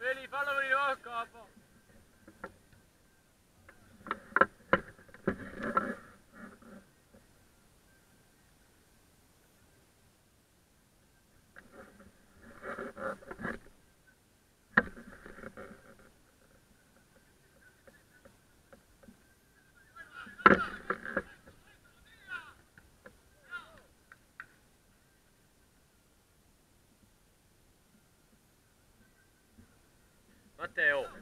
Ve li fallo venire a capo. したよ。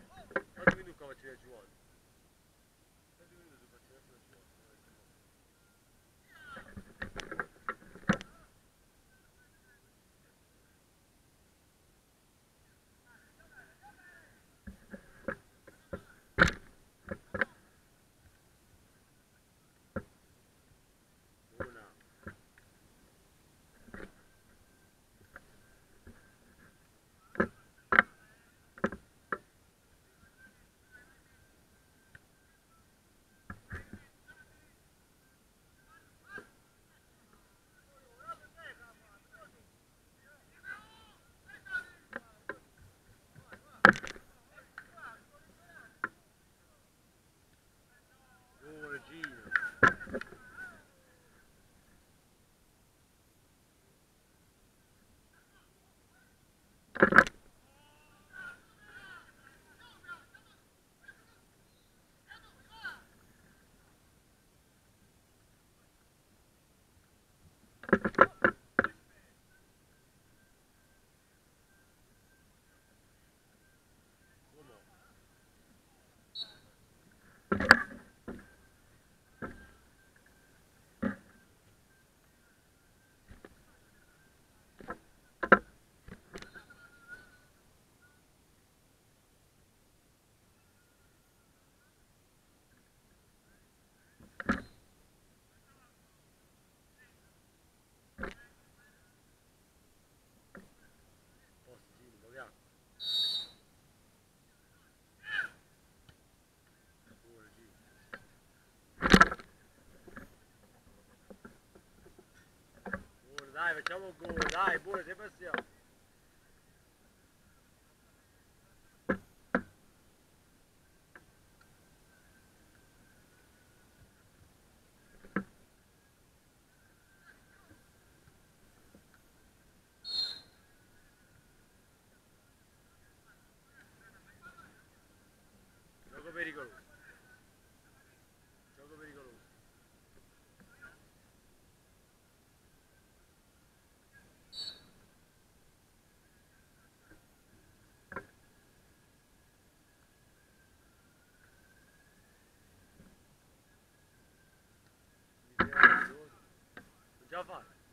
Ai, vai tirar o gol. Ai, boa, é sempre assim, ó. Go on.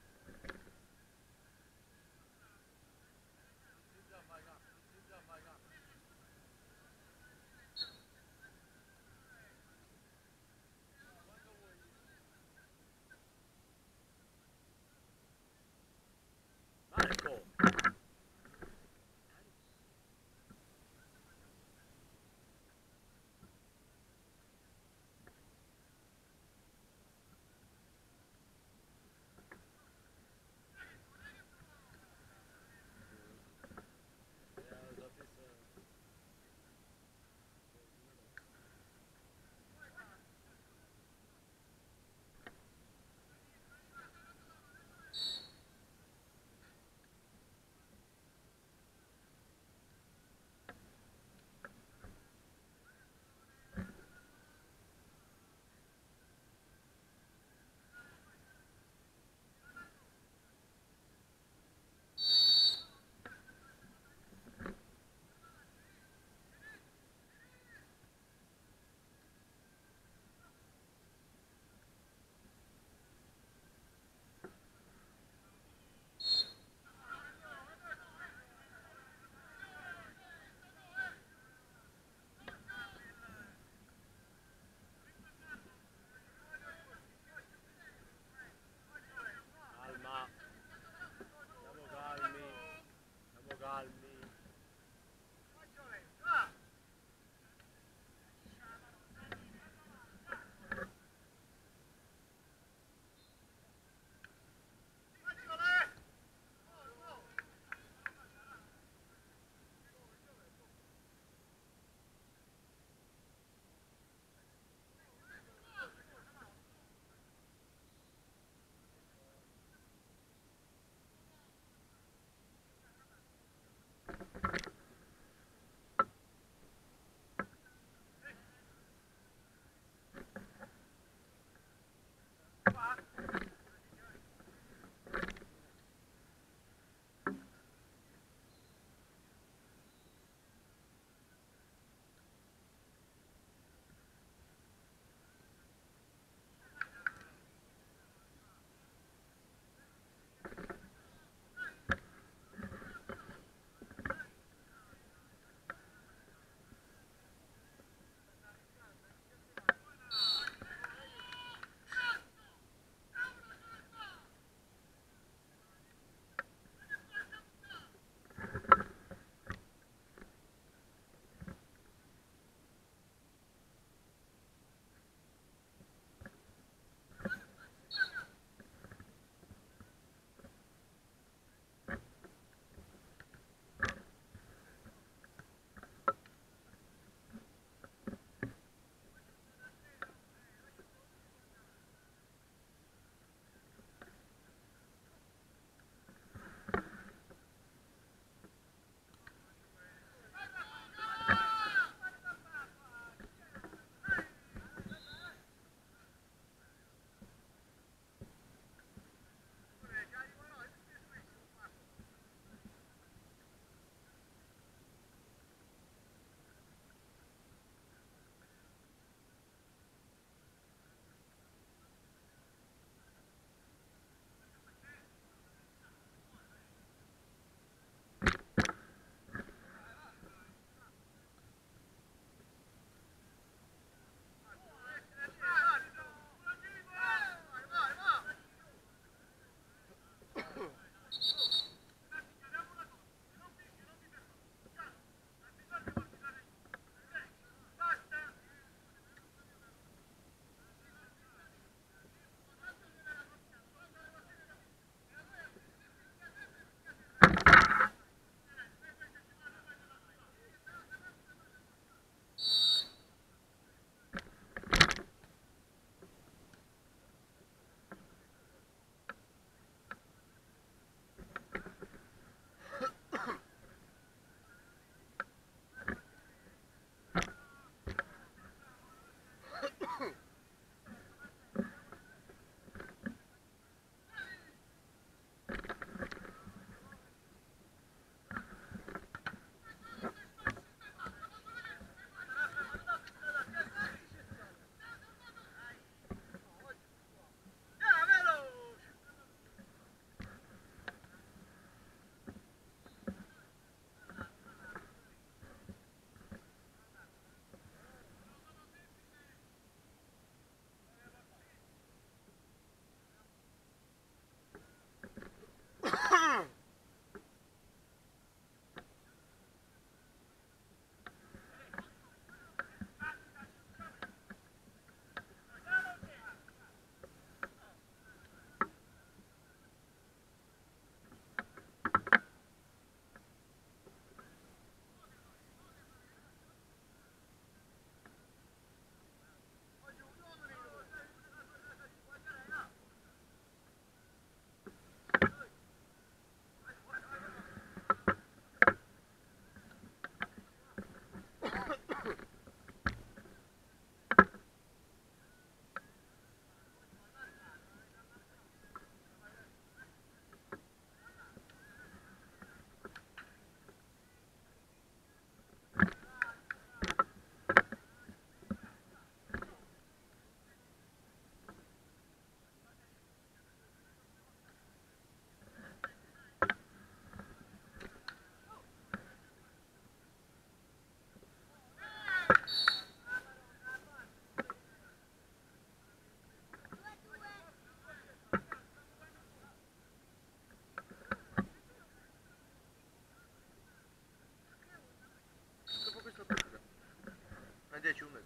der Dschungel.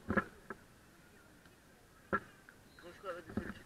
Komm, schau, wenn du